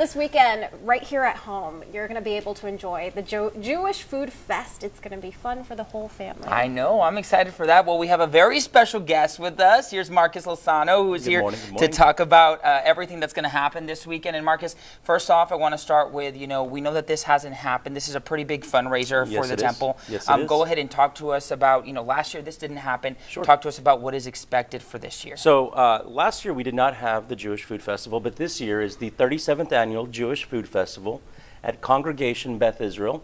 this weekend, right here at home, you're going to be able to enjoy the jo- Jewish Food Fest. It's going to be fun for the whole family. I know. I'm excited for that. Well, we have a very special guest with us. Here's Marcus Lozano, who is Good here morning, good to talk about uh, everything that's going to happen this weekend. And Marcus, first off, I want to start with you know we know that this hasn't happened. This is a pretty big fundraiser Yes, for the it is. temple. Yes, it um, is. Go ahead and talk to us about you know last year this didn't happen. Sure. Talk to us about what is expected for this year. So uh, last year we did not have the Jewish Food Festival, but this year is the 37th annual Jewish Food Festival at Congregation Beth Israel.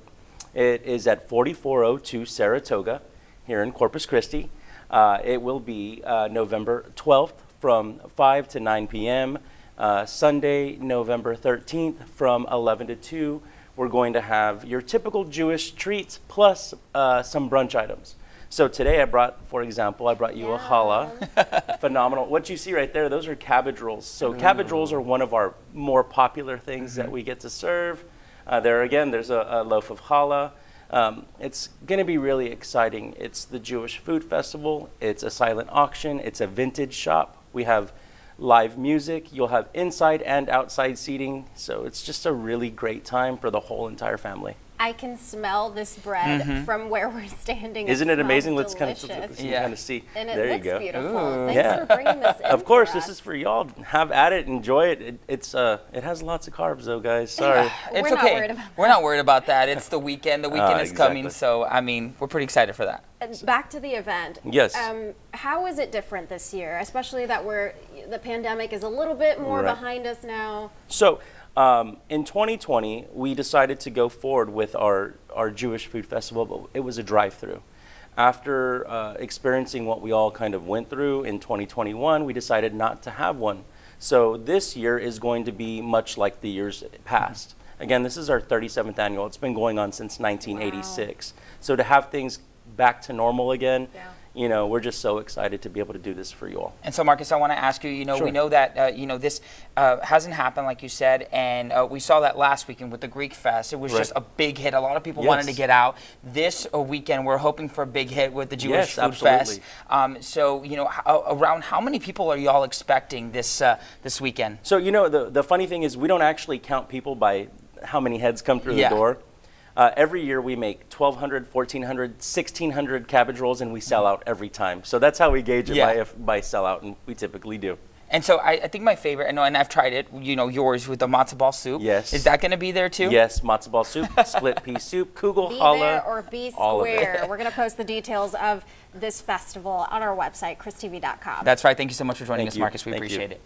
It is at 4402 Saratoga here in Corpus Christi. Uh, it will be uh, November 12th from 5 to 9 p.m. Uh, Sunday, November 13th from 11 to 2. We're going to have your typical Jewish treats plus uh, some brunch items. So today I brought, for example, I brought you a challah phenomenal. What you see right there, those are cabbage rolls. So cabbage rolls are one of our more popular things that we get to serve. Uh, there again, there's a, a loaf of challah. Um, it's going to be really exciting. It's the Jewish Food Festival. It's a silent auction. It's a vintage shop. We have live music. You'll have inside and outside seating. So it's just a really great time for the whole entire family. I can smell this bread from where we're standing. Isn't it smells amazing? Let's kind of, delicious. you Yeah. kind of see. And it there looks you go. beautiful. Ooh. Thanks Yeah. for bringing this in. Of course, for this is for y'all. Have at it, enjoy it. it it's uh, it has lots of carbs though, guys. Sorry. It's We're okay. worried about We're not worried about that. It's the weekend. The weekend Ah, is coming, so I mean, we're pretty excited for that. And back to the event. Yes. Um, how is it different this year, especially that we're the pandemic is a little bit more Right. behind us now? So, um, in 2020, we decided to go forward with our, our Jewish Food Festival, but it was a drive through. After uh, experiencing what we all kind of went through in 2021, we decided not to have one. So, this year is going to be much like the years past. Again, this is our 37th annual. It's been going on since 1986. So, to have things back to normal again, Yeah. you know, we're just so excited to be able to do this for you all. And so, Marcus, I want to ask you. You know, we know that uh, you know this uh, hasn't happened, like you said, and uh, we saw that last weekend with the Greek Fest. It was Right. just a big hit. A lot of people wanted to get out. This uh, weekend, we're hoping for a big hit with the Jewish Yes, Food absolutely. Fest. Um, so, you know, how, around how many people are y'all expecting this uh, this weekend? So you know the the funny thing is we don't actually count people by how many heads come through Yeah. the door. Uh, every year we make 1,200, 1,400, 1,600 cabbage rolls, and we sell out every time. So that's how we gauge it Yeah. by if, by sellout, and we typically do. And so, I, I think my favorite, I know, and I've tried it. You know, yours with the matzo ball soup. Yes. Is that going to be there too? Yes, matzo ball soup, split pea soup, kugel Be challah, there or be all of it. square. We're going to post the details of this festival on our website, kristv.com. That's right. Thank you so much for joining Thank us, you. Marcus. We Thank you. appreciate it.